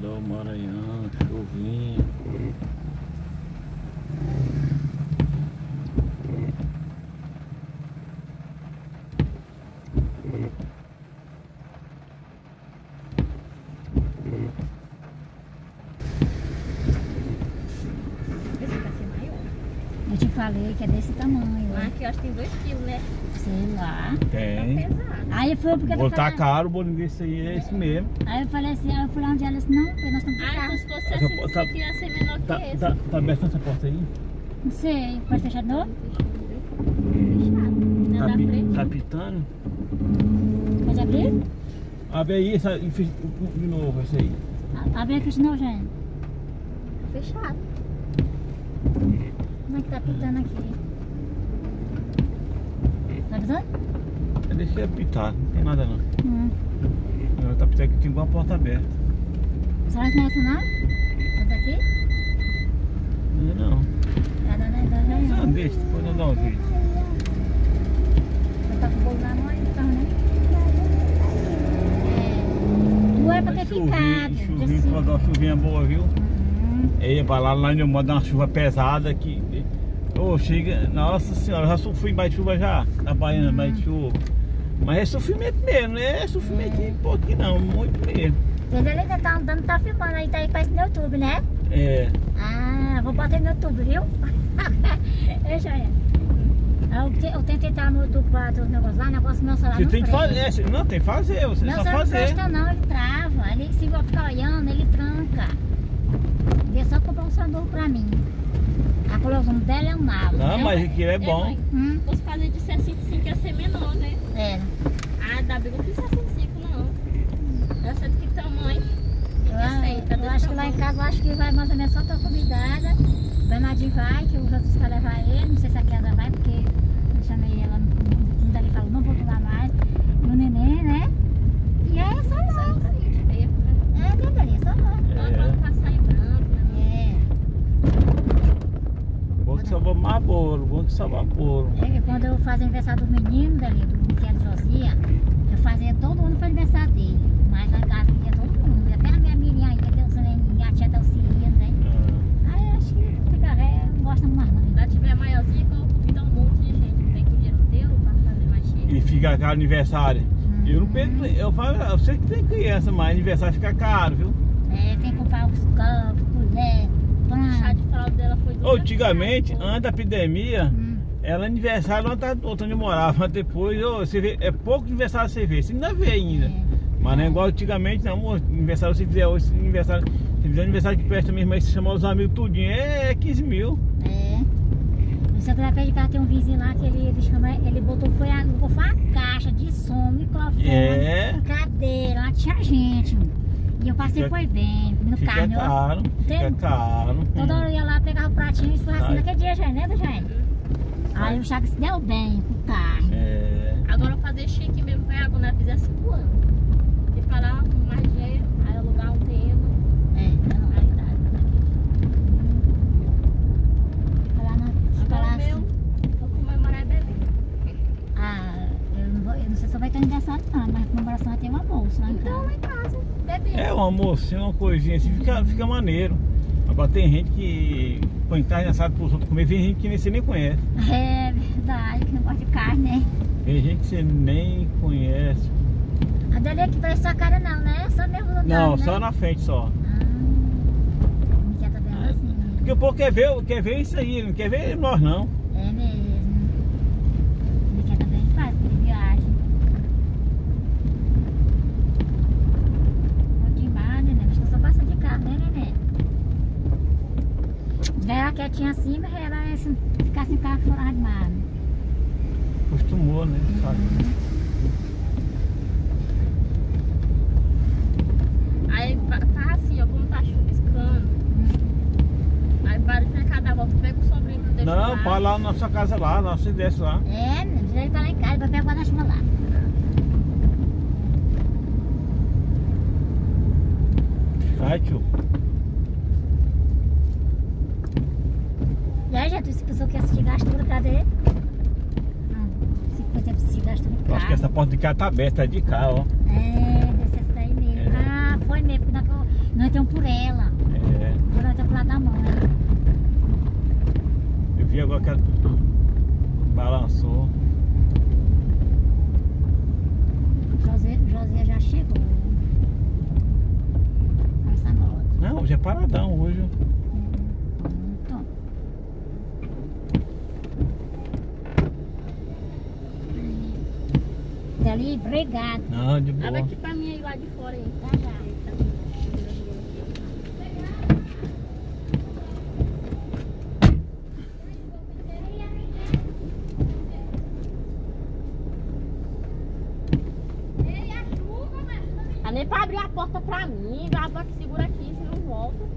do Maranhão, chuvinha. Esse vai ser maior. Eu te falei que é desse tamanho. Mas aqui eu acho que tem 2 quilos, né? Sei lá. Tá Tem. pesado. Aí foi porque eu tá caro, o bolinho desse aí é esse mesmo. Aí eu falei assim, aí eu fui lá onde ela disse, não, porque nós estamos de Ah, carro. se fosse Essa assim, tá- queria ser menor Tá, que esse. tá, tá aberta essa porta aí? Não sei, pode fechar de novo? Fechado. Não Tá, pi- frente. tá pitando? Pode abrir? Abre aí essa, e fecha de novo esse aí. Abre e fecha de novo, gente. Fechado. Como é que tá pitando aqui? Tá pitando? Deixa ele pitar, não tem nada não. Hum. Ela tá pitando que tem uma porta aberta. Será que não é essa não? Essa daqui? Não, é não. Tá dando, tá dando. Não, deixa, depois eu dou um vídeo. Tá com o bolo na mão aí carro, né? É. Tu era pra ter ficado. Chuvinha, disse- chuvinha, uma chuvinha boa, viu? Hum. Aí pra lá, lá onde eu moro, dá uma chuva pesada que. Ô, chega. Nossa senhora, já sofri de chuva já, trabalhando embaixo de chuva. Mas é sofrimento mesmo, não é sofrimento de pouquinho não, muito mesmo. Ele ali ainda tá andando, tá filmando aí, tá aí, parece no YouTube, né? É. Ah, vou botar no YouTube, viu? Eu, te- eu tentei entrar no YouTube ter os negócios lá, o negócio meu celular Você não tem que fazer, é, não, tem que fazer, você Meu só celular não fazer. presta não, ele trava. Ele, se eu ficar olhando, ele tranca. Devia só comprar um celular novo pra mim. A colocação dela é um malo. Não, né? mas aquilo é É, bom. mãe. Hum, Se fosse fazer de 65 ia ser menor, né? é. Ah, da Bíblia não fiz 65 não. Eu sei de que tamanho. Eu, Receita, eu desse acho que lá em casa, eu acho que vai mais ou menos só tua convidada. Bernardinho vai, que os outros caras levar ele. Não sei se a Kiara vai, porque eu chamei ela, no- no dali falou, não vou pular mais. E o neném, né? E é só Só nós. isso aí, meia pra- É, né, Dali? É só nós. Só pra não passar em branco, né? É. Bom que salva mais bolo, bom que salva bolo. É que quando eu fazia aniversário dos meninos, Dali, do brinquedo Josia, eu fazia todo mundo para aniversário dele. Mas lá em casa ia todo mundo. Até a minha Miriam ia, Deus e a tia Delcia, né? Ah, Aí eu acho que fica é, não gosta mais não. Quando tiver maiorzinha, que eu convido um monte de gente que tem que o dinheiro deu pra fazer mais cheio. E fica caro aniversário. Eu não Hum. perco, eu falo, eu sei que tem criança, mas aniversário fica caro, viu? É, tem que comprar os copos, colher, O chá pano. de fralda dela foi do Antigamente, antes da epidemia, Hum. era aniversário lá onde onde eu morava. Mas depois, ô, você vê, é pouco aniversário você vê. Você ainda vê ainda. É. Mas não é igual antigamente, não. Aniversário, se fizer hoje, aniversário, se fizer aniversário que presta mesmo, aí se chamar os amigos tudinho, é 15 mil. É. No centro da pé de casa tem um vizinho lá que ele, ele, chama, ele botou foi, a, foi uma caixa de som, microfone, É. lá. E eu passei Fica- foi bem, no Fica carne, ó. caro, fica Tem- caro. Toda hora eu ia lá, pegava o pratinho e foi assim naquele dia, já, né, gente? Aí o Chagas se deu bem com carne. É. Agora eu fazer chique mesmo foi quando ela fizer 5 anos. E parar com mais dinheiro, aí alugar um terreno. É, não, Aí tá, tá fica lá na. Fica lá Agora o meu, assim. vou comemorar bebê. Ah, sei se vai ter aniversário não, mas a comemoração vai ter uma bolsa lá em Então lá em casa, bebê. É um almocinho, uma coisinha assim, fica, fica maneiro. Agora tem gente que põe carne assada pros outros comer, tem gente que nem- você nem conhece. É verdade, que não gosta de carne, né? Tem gente que você nem conhece. A dele aqui parece sua cara não, né? Só mesmo no Não, né? só na frente só. Ah, tá vendo assim. Porque o povo quer ver, quer ver isso aí, não quer ver nós não. É mesmo. Me quer também faz, porque ele viaja. Vou demais, né? Acho que eu só passa de carro, né, neném? Ela quietinha assim, mas ela é assim, ficar sem carro fora demais. Acostumou, né? Sabe? Aí fa- faz assim, ó, como tá chuviscando. Aí para de ficar cada volta, pega o deixa Não, para lá na sua casa lá, lá você desce lá. É, já ele tá lá em casa, vai pegar o guarda-chuva lá. Vai, tio. E aí, gente, se pessoa quer assistir gastura, cadê? Não, se você assistir gastura em Eu acho que casa. Essa porta de cá tá aberta, tá de cá, ó. É, desse esse daí mesmo. É. Ah, foi mesmo. porque Na, Nós estamos por ela. É, Nós estamos lado da mãe. eu vi agora que ela balançou. José, José já chegou. Essa moto. Não, já é paradão hoje. Dali, obrigado. Não, de Abre boa. aqui pra mim aí lá de fora aí. Tá, já. Ah, nem pra abrir a porta pra mim, vai que segura aqui, senão eu volto.